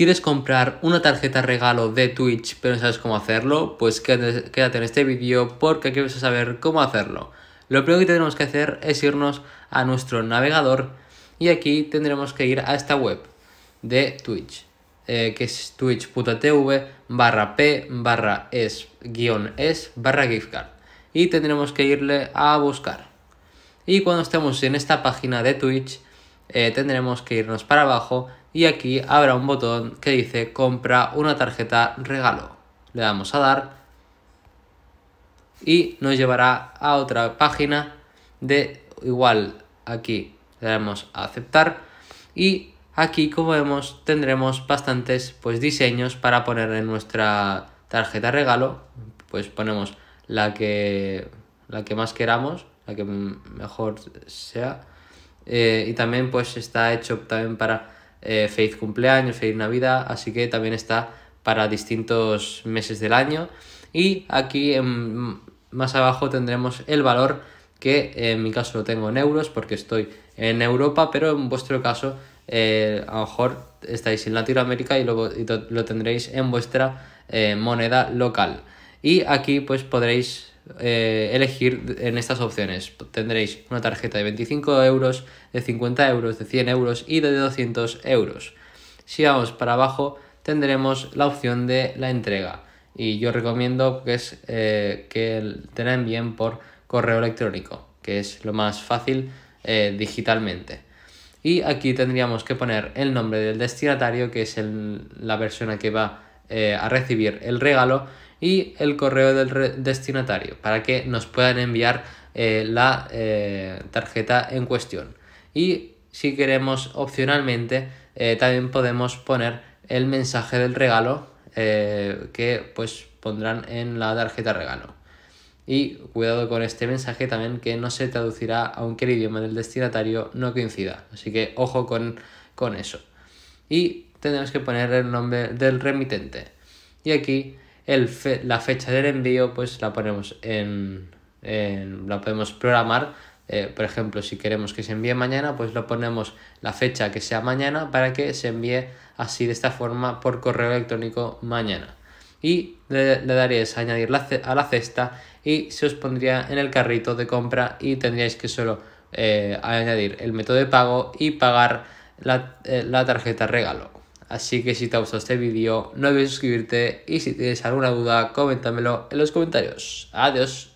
¿Quieres comprar una tarjeta regalo de Twitch pero no sabes cómo hacerlo? Pues quédate en este vídeo porque aquí vas a saber cómo hacerlo. Lo primero que tenemos que hacer es irnos a nuestro navegador y aquí tendremos que ir a esta web de Twitch, eh, que es twitch.tv barra p barra es guion es barra giftcard. Y tendremos que irle a buscar. Y cuando estemos en esta página de Twitch, eh, tendremos que irnos para abajo y aquí habrá un botón que dice compra una tarjeta regalo. Le damos a dar y nos llevará a otra página de igual. Aquí le damos a aceptar y aquí como vemos tendremos bastantes pues diseños para poner en nuestra tarjeta regalo. Pues ponemos la que la que más queramos la que mejor sea. Eh, y también pues está hecho también para eh, feliz cumpleaños, feliz navidad, así que también está para distintos meses del año y aquí más abajo tendremos el valor que en mi caso lo tengo en euros porque estoy en Europa, pero en vuestro caso eh, a lo mejor estáis en Latinoamérica y lo, lo tendréis en vuestra eh, moneda local. Y aquí pues podréis eh, elegir en estas opciones. Tendréis una tarjeta de 25 euros, de 50 euros, de 100 euros y de 200 euros. Si vamos para abajo tendremos la opción de la entrega y yo recomiendo que, es, que te la envíen por correo electrónico, que es lo más fácil eh, digitalmente. Y aquí tendríamos que poner el nombre del destinatario, que es la persona que va eh, a recibir el regalo, y el correo del destinatario, para que nos puedan enviar eh, la tarjeta en cuestión. Y si queremos opcionalmente, también podemos poner el mensaje del regalo que pues pondrán en la tarjeta regalo. Y cuidado con este mensaje también que no se traducirá aunque el idioma del destinatario no coincida. Así que ojo con, eso. Y tenemos que poner el nombre del remitente. Y aquí el la fecha del envío pues la ponemos en, la podemos programar eh, por ejemplo si queremos que se envíe mañana pues lo ponemos la fecha que sea mañana para que se envíe así de esta forma por correo electrónico mañana y le, daríais a añadir a la cesta y se os pondría en el carrito de compra y tendríais que solo eh, añadir el método de pago y pagar la, eh, la tarjeta regalo. Así que si te ha gustado este vídeo no olvides suscribirte y si tienes alguna duda coméntamelo en los comentarios. Adiós.